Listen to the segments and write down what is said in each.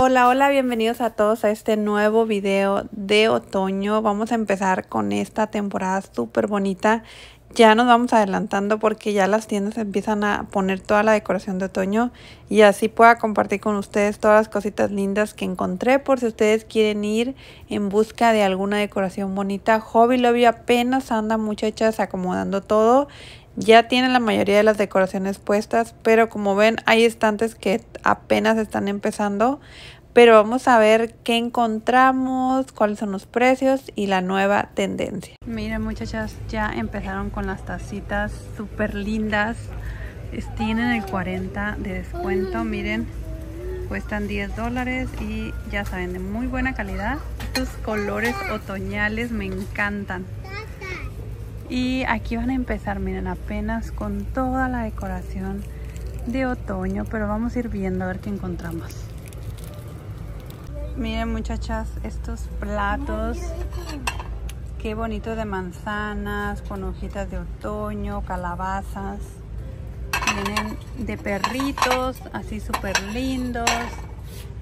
Hola, hola, bienvenidos a todos a este nuevo video de otoño. Vamos a empezar con esta temporada súper bonita. Ya nos vamos adelantando porque ya las tiendas empiezan a poner toda la decoración de otoño y así pueda compartir con ustedes todas las cositas lindas que encontré por si ustedes quieren ir en busca de alguna decoración bonita. Hobby Lobby apenas anda muchachas acomodando todo ya tienen la mayoría de las decoraciones puestas, pero como ven hay estantes que apenas están empezando. Pero vamos a ver qué encontramos, cuáles son los precios y la nueva tendencia. Miren muchachas, ya empezaron con las tacitas súper lindas. Tienen el 40 de descuento, miren. Cuestan 10 dólares y ya saben, de muy buena calidad. Estos colores otoñales me encantan. Y aquí van a empezar, miren, apenas con toda la decoración de otoño, pero vamos a ir viendo a ver qué encontramos. Miren muchachas, estos platos, qué bonito de manzanas, con hojitas de otoño, calabazas. Vienen de perritos, así súper lindos.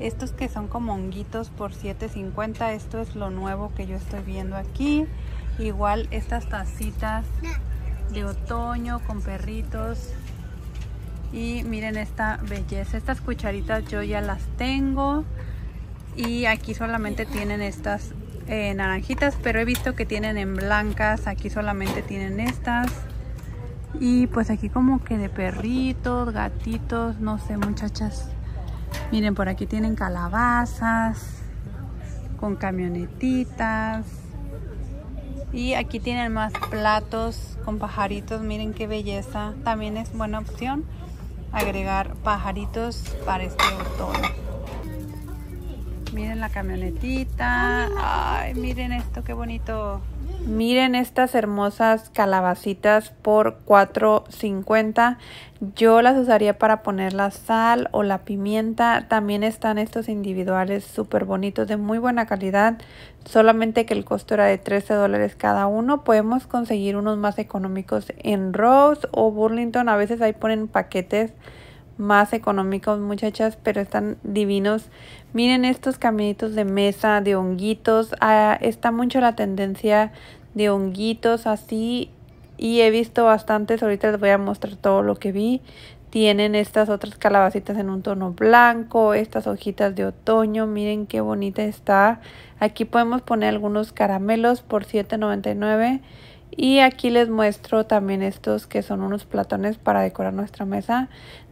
Estos que son como honguitos por $7.50, esto es lo nuevo que yo estoy viendo aquí. Igual estas tacitas de otoño con perritos. Y miren esta belleza. Estas cucharitas yo ya las tengo. Y aquí solamente tienen estas eh, naranjitas. Pero he visto que tienen en blancas. Aquí solamente tienen estas. Y pues aquí como que de perritos, gatitos, no sé muchachas. Miren, por aquí tienen calabazas con camionetitas. Y aquí tienen más platos con pajaritos. Miren qué belleza. También es buena opción agregar pajaritos para este otoño. Miren la camionetita. Ay, miren esto, qué bonito. Miren estas hermosas calabacitas por $4.50. Yo las usaría para poner la sal o la pimienta. También están estos individuales súper bonitos de muy buena calidad. Solamente que el costo era de 13 dólares cada uno. Podemos conseguir unos más económicos en Rose o Burlington. A veces ahí ponen paquetes más económicos muchachas, pero están divinos. Miren estos caminitos de mesa, de honguitos. Ah, está mucho la tendencia de honguitos así y he visto bastantes. Ahorita les voy a mostrar todo lo que vi. Tienen estas otras calabacitas en un tono blanco, estas hojitas de otoño, miren qué bonita está. Aquí podemos poner algunos caramelos por $7.99 y aquí les muestro también estos que son unos platones para decorar nuestra mesa.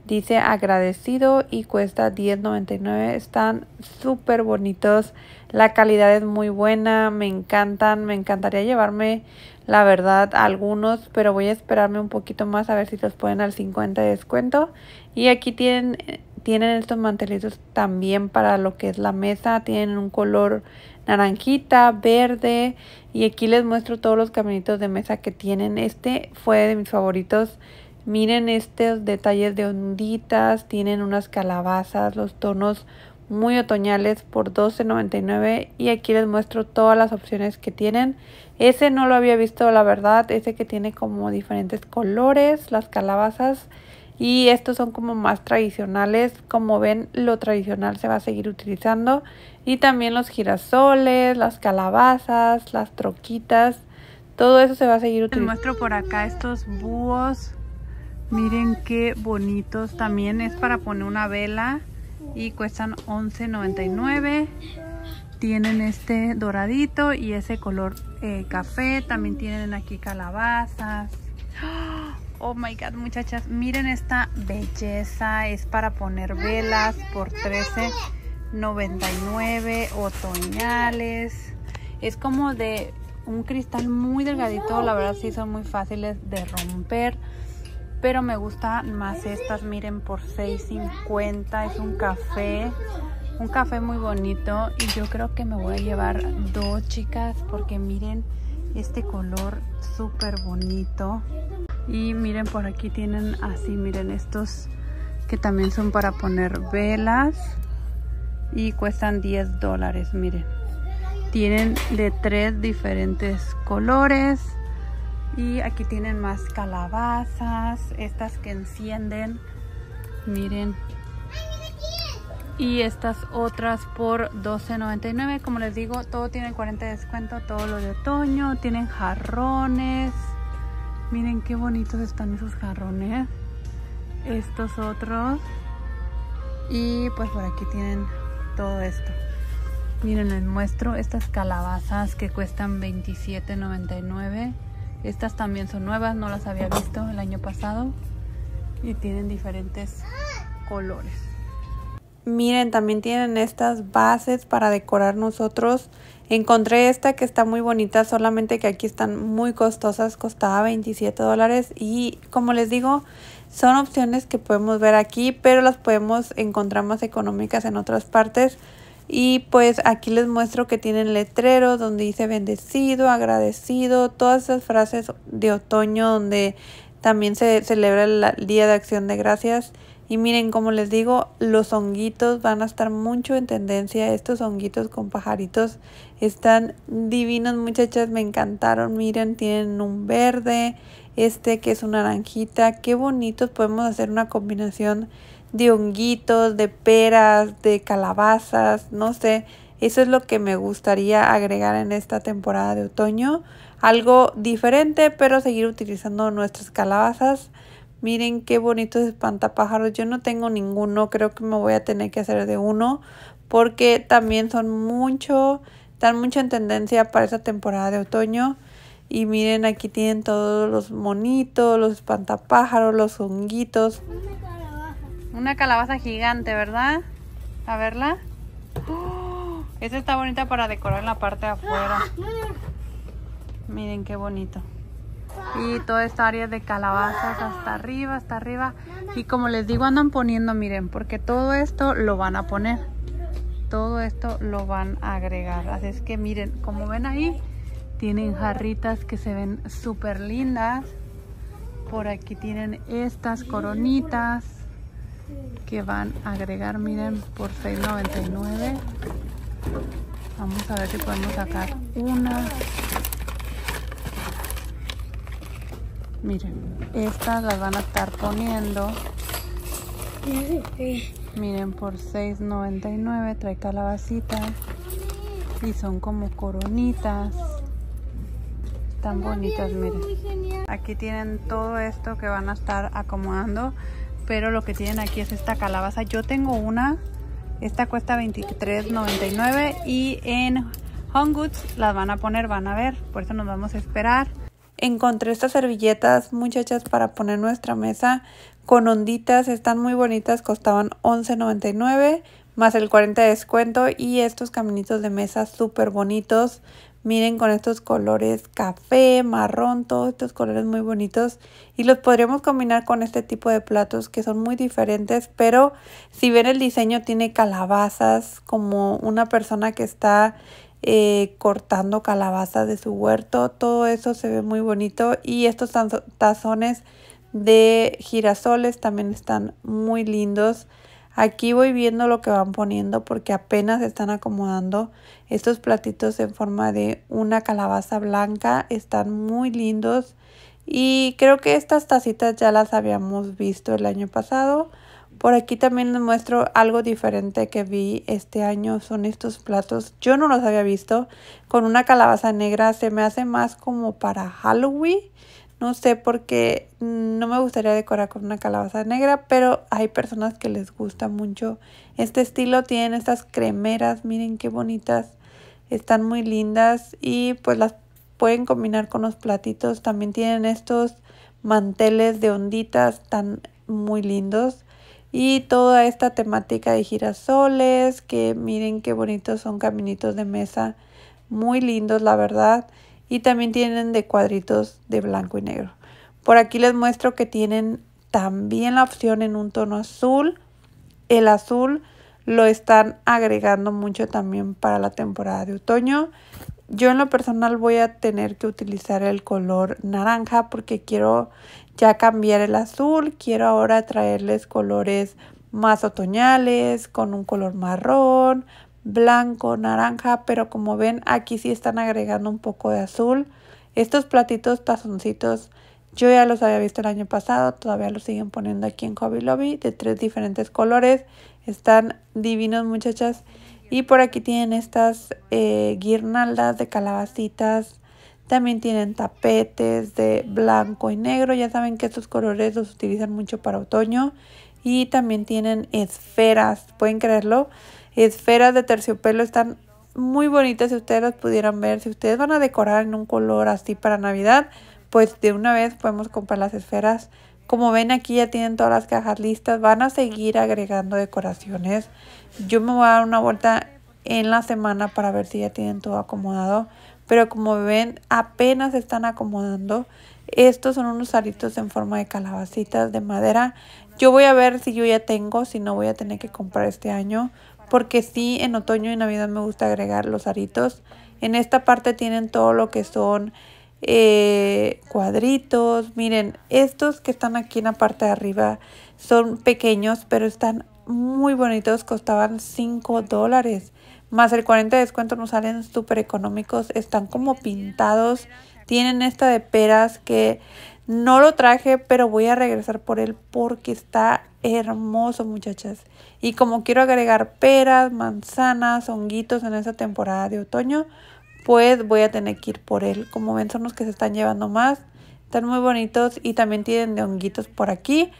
Dice agradecido y cuesta $10.99. Están súper bonitos. La calidad es muy buena. Me encantan. Me encantaría llevarme la verdad algunos. Pero voy a esperarme un poquito más a ver si los ponen al 50 de descuento. Y aquí tienen, tienen estos mantelitos también para lo que es la mesa. Tienen un color naranjita, verde. Y aquí les muestro todos los caminitos de mesa que tienen. Este fue de mis favoritos Miren estos detalles de onditas, tienen unas calabazas, los tonos muy otoñales por $12.99 y aquí les muestro todas las opciones que tienen. Ese no lo había visto la verdad, ese que tiene como diferentes colores, las calabazas y estos son como más tradicionales, como ven lo tradicional se va a seguir utilizando y también los girasoles, las calabazas, las troquitas, todo eso se va a seguir utilizando. Les muestro por acá estos búhos Miren qué bonitos. También es para poner una vela y cuestan $11.99. Tienen este doradito y ese color eh, café. También tienen aquí calabazas. Oh my god, muchachas. Miren esta belleza. Es para poner velas por $13.99. Otoñales. Es como de un cristal muy delgadito. La verdad sí son muy fáciles de romper pero me gustan más estas, miren, por $6.50, es un café, un café muy bonito y yo creo que me voy a llevar dos chicas porque miren este color súper bonito y miren por aquí tienen así, miren estos que también son para poner velas y cuestan 10 dólares, miren. Tienen de tres diferentes colores y aquí tienen más calabazas, estas que encienden. Miren. y estas otras por $12.99 como les digo todo tiene 40 de descuento todo lo de otoño tienen jarrones. Miren qué bonitos están esos jarrones. Estos otros. Y pues por aquí tienen todo esto. Miren les muestro estas calabazas que cuestan $27.99 estas también son nuevas no las había visto el año pasado y tienen diferentes colores Miren, también tienen estas bases para decorar nosotros. Encontré esta que está muy bonita, solamente que aquí están muy costosas, costaba 27 dólares y como les digo, son opciones que podemos ver aquí, pero las podemos encontrar más económicas en otras partes. Y pues aquí les muestro que tienen letreros donde dice bendecido, agradecido, todas esas frases de otoño donde también se celebra el Día de Acción de Gracias. Y miren, como les digo, los honguitos van a estar mucho en tendencia. Estos honguitos con pajaritos están divinos, muchachas. Me encantaron. Miren, tienen un verde, este que es una naranjita. Qué bonitos. Podemos hacer una combinación de honguitos, de peras, de calabazas, no sé. Eso es lo que me gustaría agregar en esta temporada de otoño. Algo diferente, pero seguir utilizando nuestras calabazas. Miren qué bonitos espantapájaros. Yo no tengo ninguno. Creo que me voy a tener que hacer de uno. Porque también son mucho, están mucho en tendencia para esta temporada de otoño. Y miren, aquí tienen todos los monitos, los espantapájaros, los honguitos. Una calabaza. Gigante, ¿verdad? A verla. ¡Oh! Esta está bonita para decorar en la parte de afuera. Miren qué bonito y toda esta área de calabazas hasta arriba, hasta arriba. Y como les digo, andan poniendo, miren, porque todo esto lo van a poner. Todo esto lo van a agregar. Así es que miren, como ven ahí, tienen jarritas que se ven súper lindas. Por aquí tienen estas coronitas que van a agregar, miren, por $6.99. Vamos a ver si podemos sacar una Miren, estas las van a estar poniendo. Miren, por $6.99 trae calabacita. Y son como coronitas. Tan bonitas, miren. Aquí tienen todo esto que van a estar acomodando. Pero lo que tienen aquí es esta calabaza. Yo tengo una. Esta cuesta $23.99 y en Home Goods las van a poner, van a ver. Por eso nos vamos a esperar. Encontré estas servilletas, muchachas, para poner nuestra mesa con onditas. Están muy bonitas, costaban $11.99 más el 40 de descuento. Y estos caminitos de mesa súper bonitos. Miren con estos colores café, marrón, todos estos colores muy bonitos. Y los podríamos combinar con este tipo de platos que son muy diferentes. Pero si ven el diseño tiene calabazas como una persona que está eh, cortando calabazas de su huerto. Todo eso se ve muy bonito. Y estos tazones de girasoles también están muy lindos. Aquí voy viendo lo que van poniendo porque apenas están acomodando estos platitos en forma de una calabaza blanca. Están muy lindos. Y creo que estas tacitas ya las habíamos visto el año pasado. Por aquí también les muestro algo diferente que vi este año. Son estos platos. Yo no los había visto. Con una calabaza negra se me hace más como para Halloween. No sé por qué no me gustaría decorar con una calabaza negra, pero hay personas que les gusta mucho este estilo. Tienen estas cremeras, miren qué bonitas. Están muy lindas y pues las pueden combinar con los platitos. También tienen estos manteles de onditas tan muy lindos y toda esta temática de girasoles, que miren qué bonitos son caminitos de mesa, muy lindos la verdad, y también tienen de cuadritos de blanco y negro. Por aquí les muestro que tienen también la opción en un tono azul. El azul lo están agregando mucho también para la temporada de otoño. Yo en lo personal voy a tener que utilizar el color naranja porque quiero ya cambiar el azul. Quiero ahora traerles colores más otoñales con un color marrón, blanco, naranja. Pero como ven aquí sí están agregando un poco de azul. Estos platitos tazoncitos Yo ya los había visto el año pasado, todavía los siguen poniendo aquí en Hobby Lobby de tres diferentes colores. Están divinos muchachas. Y por aquí tienen estas eh, guirnaldas de calabacitas. También tienen tapetes de blanco y negro. Ya saben que estos colores los utilizan mucho para otoño. Y también tienen esferas, pueden creerlo. Esferas de terciopelo están muy bonitas si ustedes las pudieran ver. Si ustedes van a decorar en un color así para Navidad, pues de una vez podemos comprar las esferas. Como ven aquí ya tienen todas las cajas listas. Van a seguir agregando decoraciones. Yo me voy a dar una vuelta en la semana para ver si ya tienen todo acomodado. Pero como ven apenas están acomodando. Estos son unos aritos en forma de calabacitas de madera. Yo voy a ver si yo ya tengo, si no voy a tener que comprar este año. Porque sí, en otoño y navidad me gusta agregar los aritos. En esta parte tienen todo lo que son eh, cuadritos. Miren, estos que están aquí en la parte de arriba son pequeños, pero están muy bonitos. Costaban 5 dólares. Más el 40 de descuento nos salen súper económicos. Están como pintados. Tienen esta de peras que no lo traje, pero voy a regresar por él porque está hermoso, muchachas. Y como quiero agregar peras, manzanas, honguitos en esta temporada de otoño, pues voy a tener que ir por él. Como ven, son los que se están llevando más. Están muy bonitos y también tienen de honguitos por aquí.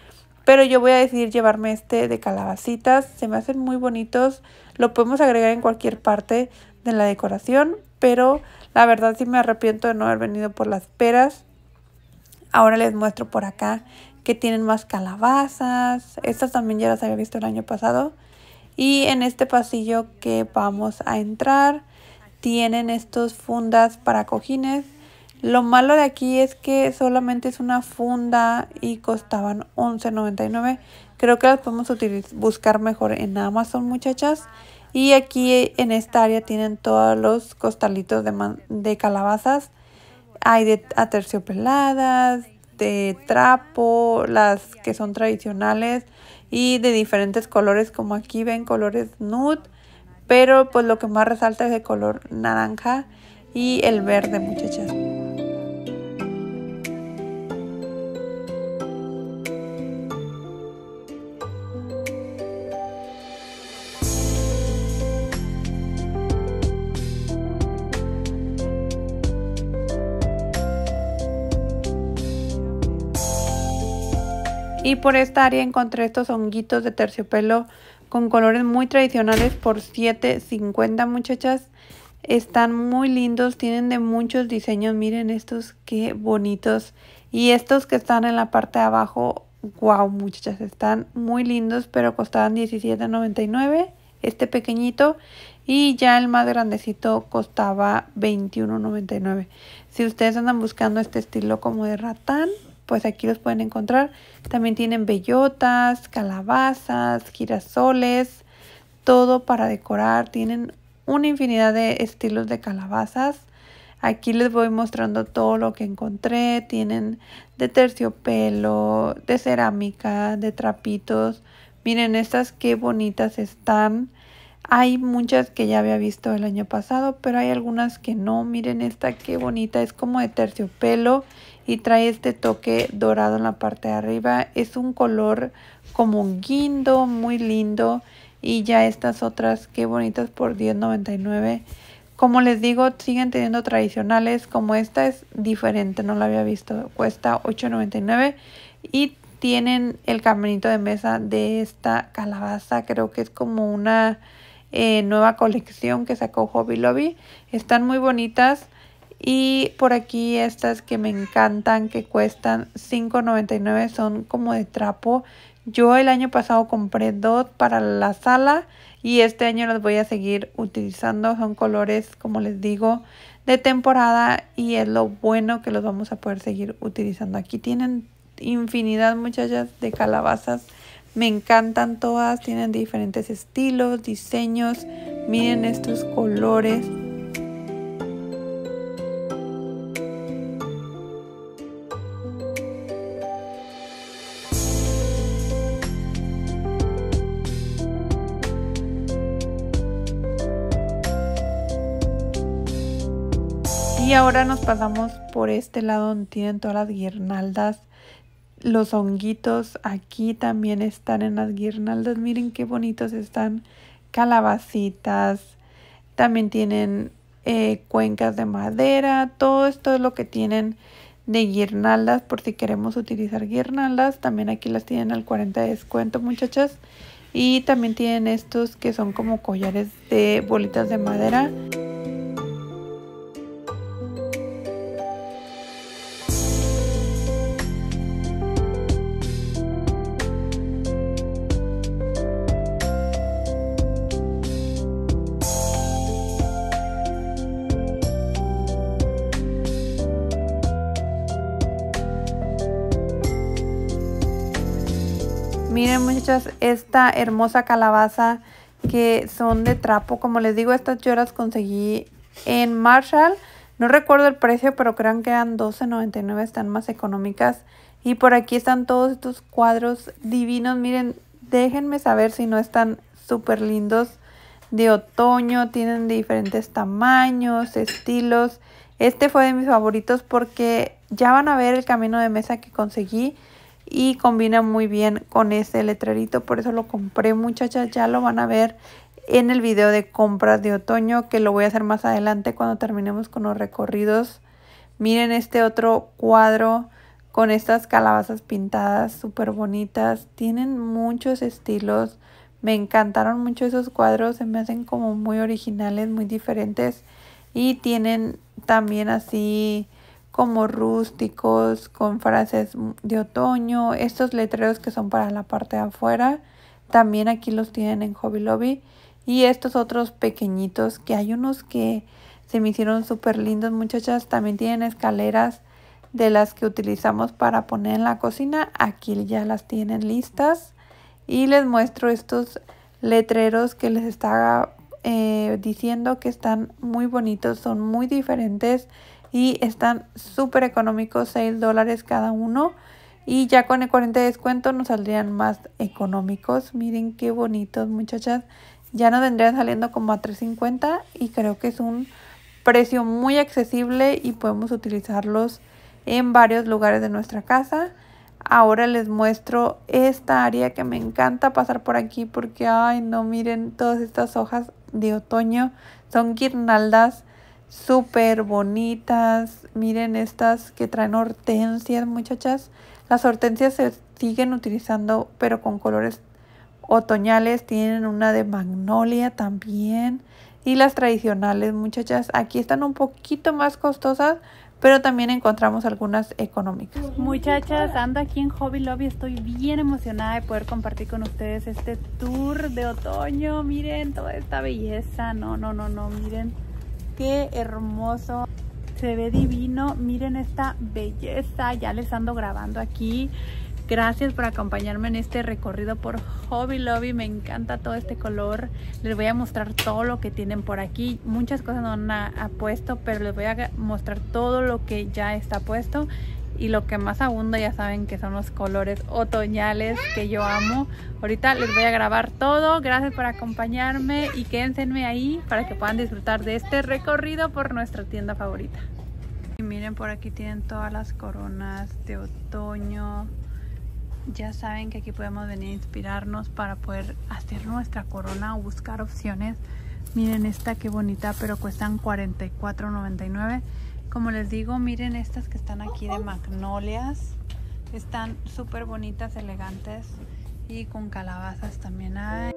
Pero yo voy a decidir llevarme este de calabacitas. Se me hacen muy bonitos. Lo podemos agregar en cualquier parte de la decoración. Pero la verdad sí me arrepiento de no haber venido por las peras. Ahora les muestro por acá que tienen más calabazas. Estas también ya las había visto el año pasado. Y en este pasillo que vamos a entrar tienen estos fundas para cojines. Lo malo de aquí es que solamente es una funda y costaban $11.99. Creo que las podemos buscar mejor en Amazon, muchachas. Y aquí en esta área tienen todos los costalitos de, de calabazas. Hay de aterciopeladas, de trapo, las que son tradicionales y de diferentes colores como aquí ven colores nude pero pues lo que más resalta es el color naranja y el verde muchachas. Y por esta área encontré estos honguitos de terciopelo con colores muy tradicionales por $7.50 muchachas. Están muy lindos, tienen de muchos diseños. Miren estos, qué bonitos. Y estos que están en la parte de abajo, wow muchachas, están muy lindos, pero costaban $17.99. Este pequeñito y ya el más grandecito costaba $21.99. Si ustedes andan buscando este estilo como de ratán, pues aquí los pueden encontrar. También tienen bellotas, calabazas, girasoles, todo para decorar. Tienen una infinidad de estilos de calabazas. Aquí les voy mostrando todo lo que encontré. Tienen de terciopelo, de cerámica, de trapitos. Miren estas qué bonitas están. Hay muchas que ya había visto el año pasado, pero hay algunas que no. Miren esta qué bonita, es como de terciopelo y trae este toque dorado en la parte de arriba. Es un color como guindo, muy lindo. Y ya estas otras, qué bonitas por $10.99. Como les digo, siguen teniendo tradicionales. Como esta es diferente, no la había visto. Cuesta $8.99. Y tienen el caminito de mesa de esta calabaza. Creo que es como una eh, nueva colección que sacó Hobby Lobby. Están muy bonitas. Y por aquí estas que me encantan, que cuestan $5.99, son como de trapo. Yo el año pasado compré dos para la sala y este año los voy a seguir utilizando. Son colores, como les digo, de temporada y es lo bueno que los vamos a poder seguir utilizando. Aquí tienen infinidad, muchachas, de calabazas. Me encantan todas, tienen diferentes estilos, diseños. Miren estos colores. Y ahora nos pasamos por este lado donde tienen todas las guirnaldas. Los honguitos aquí también están en las guirnaldas. Miren qué bonitos están. Calabacitas. También tienen eh, cuencas de madera. Todo esto es lo que tienen de guirnaldas por si queremos utilizar guirnaldas. También aquí las tienen al 40 de descuento muchachas. Y también tienen estos que son como collares de bolitas de madera. Esta hermosa calabaza que son de trapo. Como les digo, estas yo las conseguí en Marshall. No recuerdo el precio, pero crean que eran $12.99, están más económicas. Y por aquí están todos estos cuadros divinos. Miren, déjenme saber si no están súper lindos. De otoño, tienen diferentes tamaños, estilos. Este fue de mis favoritos porque ya van a ver el camino de mesa que conseguí y combina muy bien con ese letrerito, por eso lo compré muchachas, ya lo van a ver en el video de compras de otoño que lo voy a hacer más adelante cuando terminemos con los recorridos. Miren este otro cuadro con estas calabazas pintadas súper bonitas, tienen muchos estilos, me encantaron mucho esos cuadros, se me hacen como muy originales, muy diferentes y tienen también así como rústicos, con frases de otoño, estos letreros que son para la parte de afuera, también aquí los tienen en Hobby Lobby. Y estos otros pequeñitos que hay unos que se me hicieron súper lindos muchachas, también tienen escaleras de las que utilizamos para poner en la cocina, aquí ya las tienen listas. Y les muestro estos letreros que les estaba eh, diciendo que están muy bonitos, son muy diferentes y están súper económicos, 6 dólares cada uno. Y ya con el 40 de descuento nos saldrían más económicos. Miren qué bonitos muchachas. Ya nos vendrían saliendo como a 3.50 y creo que es un precio muy accesible y podemos utilizarlos en varios lugares de nuestra casa. Ahora les muestro esta área que me encanta pasar por aquí porque, ay no, miren todas estas hojas de otoño. Son guirnaldas súper bonitas. Miren estas que traen hortensias, muchachas. Las hortensias se siguen utilizando, pero con colores otoñales. Tienen una de magnolia también. Y las tradicionales, muchachas, aquí están un poquito más costosas, pero también encontramos algunas económicas. Muchachas, ando aquí en Hobby Lobby, estoy bien emocionada de poder compartir con ustedes este tour de otoño. Miren toda esta belleza, no, no, no, no, miren qué hermoso. Se ve divino. Miren esta belleza. Ya les ando grabando aquí. Gracias por acompañarme en este recorrido por Hobby Lobby. Me encanta todo este color. Les voy a mostrar todo lo que tienen por aquí. Muchas cosas no han puesto, pero les voy a mostrar todo lo que ya está puesto y lo que más abunda ya saben que son los colores otoñales que yo amo. Ahorita les voy a grabar todo, gracias por acompañarme y quédense ahí para que puedan disfrutar de este recorrido por nuestra tienda favorita. Y miren por aquí tienen todas las coronas de otoño. Ya saben que aquí podemos venir a inspirarnos para poder hacer nuestra corona o buscar opciones. Miren esta qué bonita, pero cuestan $44.99 como les digo, miren estas que están aquí de magnolias. Están súper bonitas, elegantes y con calabazas también hay.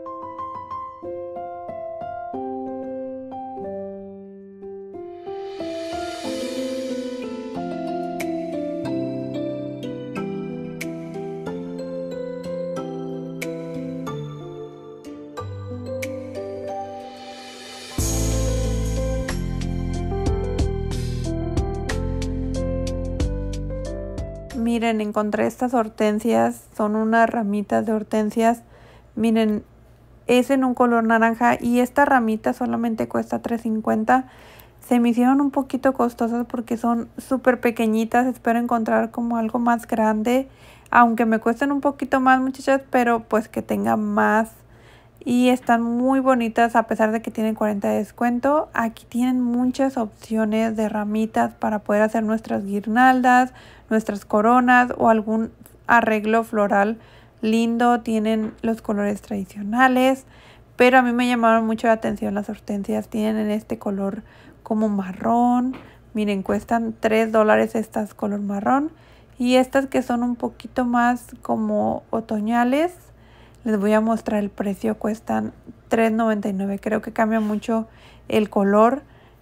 Encontré estas hortensias, son unas ramitas de hortensias. Miren, es en un color naranja y esta ramita solamente cuesta $3.50. Se me hicieron un poquito costosas porque son súper pequeñitas. Espero encontrar como algo más grande. Aunque me cuesten un poquito más muchachas, pero pues que tenga más y están muy bonitas a pesar de que tienen 40 de descuento. Aquí tienen muchas opciones de ramitas para poder hacer nuestras guirnaldas, nuestras coronas o algún arreglo floral lindo. Tienen los colores tradicionales, pero a mí me llamaron mucho la atención las hortensias. Tienen en este color como marrón. Miren, cuestan 3 dólares estas color marrón. Y estas que son un poquito más como otoñales les voy a mostrar el precio, cuestan $3.99. Creo que cambia mucho el color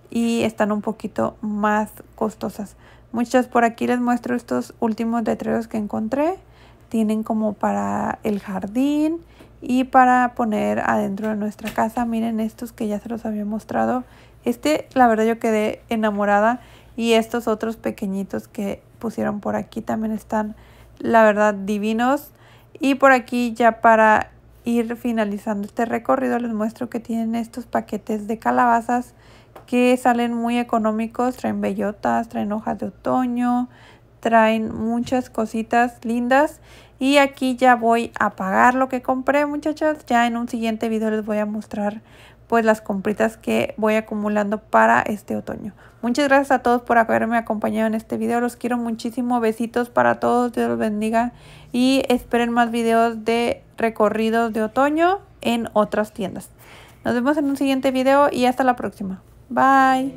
y están un poquito más costosas. Muchas por aquí les muestro estos últimos letreros que encontré. Tienen como para el jardín y para poner adentro de nuestra casa. Miren estos que ya se los había mostrado. Este, la verdad, yo quedé enamorada. Y estos otros pequeñitos que pusieron por aquí también están, la verdad, divinos. Y por aquí ya para ir finalizando este recorrido les muestro que tienen estos paquetes de calabazas que salen muy económicos, traen bellotas, traen hojas de otoño, traen muchas cositas lindas y aquí ya voy a pagar lo que compré muchachas, ya en un siguiente video les voy a mostrar pues las compritas que voy acumulando para este otoño. Muchas gracias a todos por haberme acompañado en este video. Los quiero muchísimo. Besitos para todos. Dios los bendiga. Y esperen más videos de recorridos de otoño en otras tiendas. Nos vemos en un siguiente video y hasta la próxima. Bye.